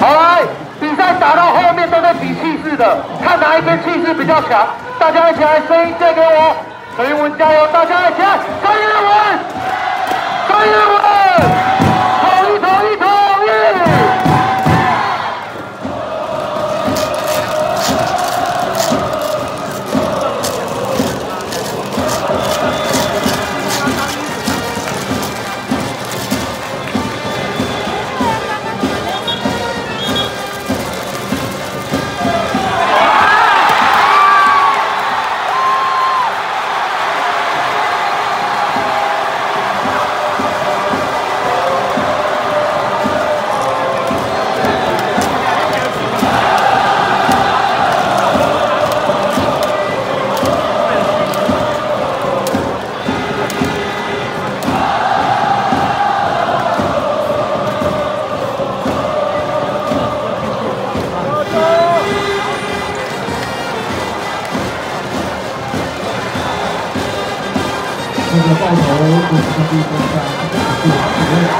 好，来比赛打到后面都在比气势的。看哪一边气势比较强，大家一起来声音借给我，刘英文加油，大家一起来。这个带头五十公分的，是主任。